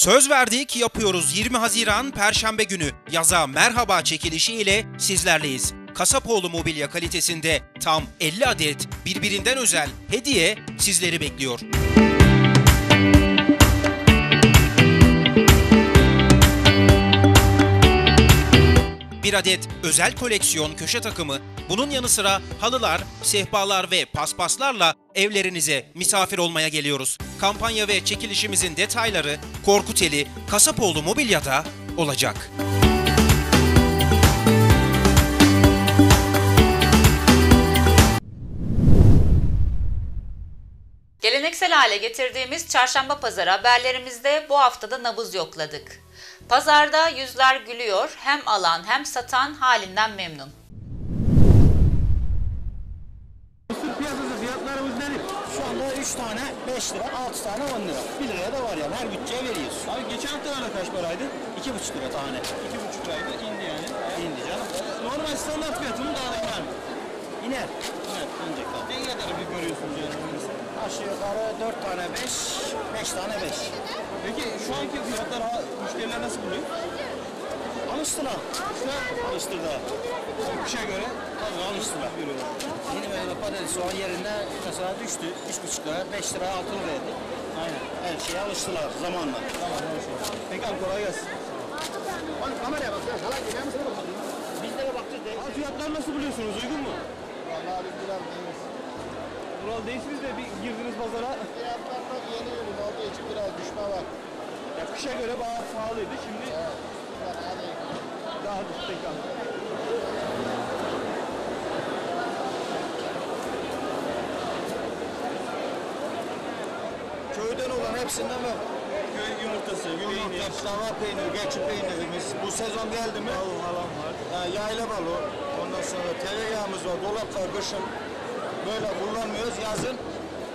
Söz verdik yapıyoruz 20 Haziran Perşembe günü yaza merhaba çekilişi ile sizlerleyiz. Kasapoğlu mobilya kalitesinde tam 50 adet birbirinden özel hediye sizleri bekliyor. Bir adet özel koleksiyon köşe takımı, bunun yanı sıra halılar, sehpalar ve paspaslarla evlerinize misafir olmaya geliyoruz. Kampanya ve çekilişimizin detayları Korkuteli, Kasapoğlu Mobilya'da olacak. Geleneksel hale getirdiğimiz çarşamba pazarı haberlerimizde bu haftada nabız yokladık. Pazarda yüzler gülüyor, hem alan hem satan halinden memnun. 3 tane 5 lira, 6 tane 10 lira. 1 liraya da var yani her bütçeye veriyoruz. Abi geçen haftalarda kaç paraydı? 2,5 lira tane. 2,5 liraydı indi yani. İndi canım. Normal standart fiyatı mı daha da iner mi? İner. Evet inecek abi. Ne kadar bir görüyorsunuz yani? Aşağı yukarı 4 tane 5, 5 tane 5. Peki şu anki fiyatlar müşteriler nasıl buluyor? Alıştılar. Alıştırdılar. Kışa göre Tabii alıştılar. Böyle patates soğan yerinde mesela düştü. 3,5 lira, 5 lira, 6 liraydı. Aynen. Her şeye alıştılar zamanla. Peki abi kolay gelsin. Bak kameraya bak. Halay gider misin? Bizlere baktık. Abi fiyatlar nasıl buluyorsunuz? Uygun mu? Vallahi değiliz. Buralı değilsiniz de bir girdiniz pazara. Fiyatlarda yeni ürün olduğu için biraz düşme var. Ya kışa göre bayağı pahalıydı. Şimdi daha düşük peki Köyden olan hepsinden var. Köy yumurtası, Yumurta, peynir, sava peyniri, peynirimiz. Bu sezon geldi mi? balon falan var. Ha, yayla balı. Ondan sonra tereyağımız var. Dolapta kışın böyle kullanmıyoruz. Yazın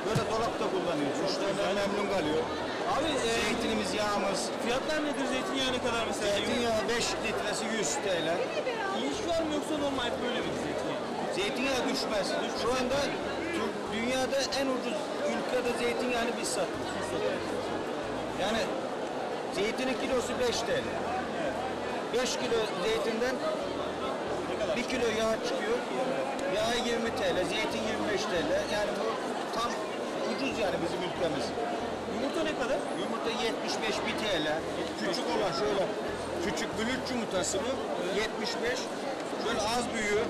böyle dolapta kullanıyoruz. Müşteriler memnun kalıyor. Abi e, Zeytinimiz, yağımız. fiyatlar nedir? Zeytinyağı ne kadar mesela? Zeytinyağı 5 litresi 100 TL. İniş var mı yoksa normal böyle mi zeytinyağı? Zeytinyağı düşmez. Şu anda dünyada en ucuz ülkede zeytinyağını biz satıyoruz. Yani zeytinin kilosu 5 TL. 5 kilo zeytinden 1 kilo yağ çıkıyor. Yağ 20 TL, zeytin 25 TL. Yani bu tam ucuz yani bizim ülkemiz. Yumurta ne kadar? Yumurta 75 1 TL. Küçük olan şöyle küçük bülüç yumurtası bu. 75. Şöyle az büyüyor.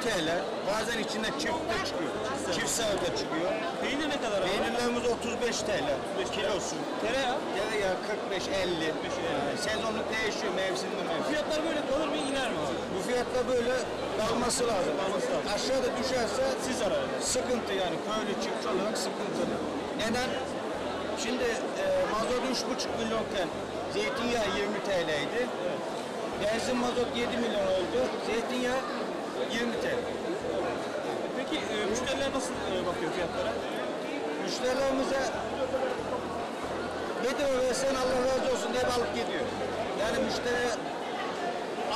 1 TL. Bazen içinde çift de çıkıyor. Çift sarı da çıkıyor. Peynir ne kadar abi? Peynirlerimiz 35 TL. Kilosu. Tereyağı. Tereyağı 45 50. Yani sezonluk değişiyor mevsimli mevsim. Fiyatlar böyle kalır mı iner mi abi? Bu fiyatta böyle kalması lazım. Kalması lazım. Aşağıda düşerse Siz zarar sıkıntı yani köylü çiftçi olarak sıkıntılı. Neden? Şimdi e, mazot 3,5 milyonken zeytinyağı 20 TL'ydi. Benzin mazot 7 milyon oldu. Zeytinyağı 20 TL. Peki e, müşteriler nasıl e, bakıyor fiyatlara? Müşterilerimize bedava versen Allah razı olsun diye alıp gidiyor. Yani müşteri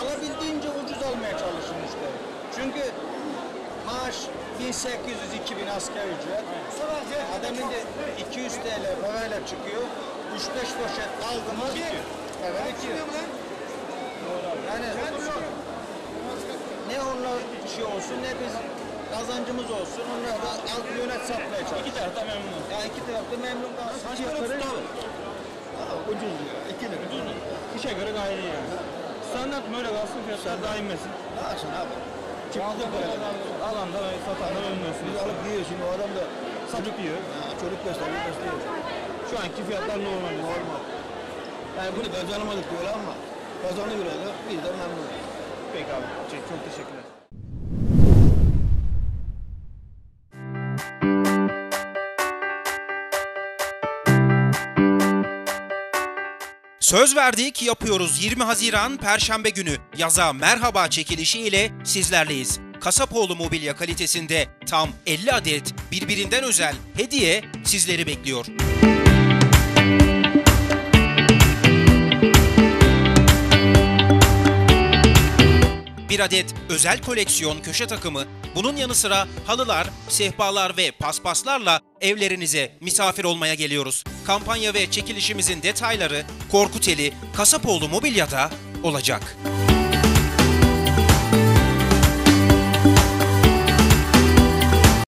alabildiğince ucuz almaya çalışır müşteri. Çünkü maaş 1800-2000 asgari ücret. Adamın da 200 TL parayla çıkıyor. 3-5 poşet aldı mı. Evet. Yani onlar şey olsun ne biz kazancımız olsun. Onlar da alt yönet satmaya çalışıyor. İki tarafta memnun. Ya iki tarafta memnun kalsın. Kaç para tuttu abi? Ucuz diyor. İki lira. Ucuz mu? Kışa göre gayet iyi yani. Standart böyle kalsın fiyatlar daha inmesin. Ne yapsın abi? Çıktı böyle. Alanda ve satanda ölmüyorsun. Biz alıp yiyor şimdi o adam da Çocuk yiyor. ha, çocuk besliyor, besliyor. Şu anki fiyatlar normal. Normal. Yani bunu kazanamadık diyor ama kazanıyor da biz de memnunuz. Peki abi. Çok, çok teşekkürler. Söz verdik yapıyoruz 20 Haziran Perşembe günü yaza merhaba çekilişi ile sizlerleyiz. Kasapoğlu mobilya kalitesinde tam 50 adet birbirinden özel hediye sizleri bekliyor. bir adet özel koleksiyon köşe takımı, bunun yanı sıra halılar, sehpalar ve paspaslarla evlerinize misafir olmaya geliyoruz. Kampanya ve çekilişimizin detayları Korkuteli Kasapoğlu Mobilya'da olacak.